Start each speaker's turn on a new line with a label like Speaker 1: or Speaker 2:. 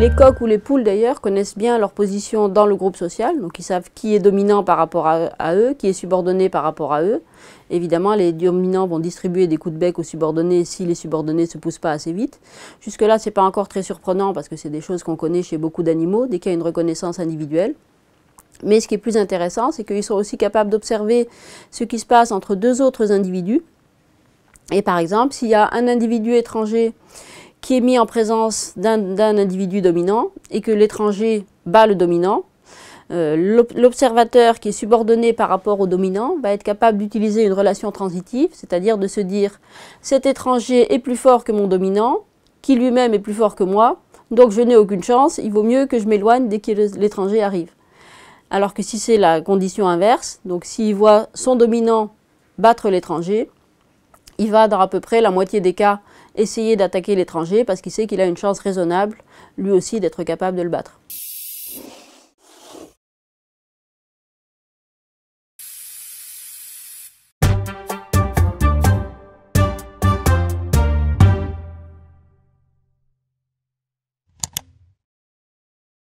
Speaker 1: Les coqs ou les poules d'ailleurs connaissent bien leur position dans le groupe social, donc ils savent qui est dominant par rapport à, eux, qui est subordonné par rapport à eux. Évidemment, les dominants vont distribuer des coups de bec aux subordonnés si les subordonnés ne se poussent pas assez vite. Jusque-là, ce n'est pas encore très surprenant parce que c'est des choses qu'on connaît chez beaucoup d'animaux, dès qu'il y a une reconnaissance individuelle. Mais ce qui est plus intéressant, c'est qu'ils sont aussi capables d'observer ce qui se passe entre deux autres individus. Et par exemple, s'il y a un individu étranger qui est mis en présence d'un individu dominant et que l'étranger bat le dominant, euh, l'observateur qui est subordonné par rapport au dominant va être capable d'utiliser une relation transitive, c'est-à-dire de se dire cet étranger est plus fort que mon dominant, qui lui-même est plus fort que moi, donc je n'ai aucune chance, il vaut mieux que je m'éloigne dès que l'étranger arrive. Alors que si c'est la condition inverse, donc s'il voit son dominant battre l'étranger, il va dans à peu près la moitié des cas essayer d'attaquer l'étranger parce qu'il sait qu'il a une chance raisonnable, lui aussi, d'être capable de le battre.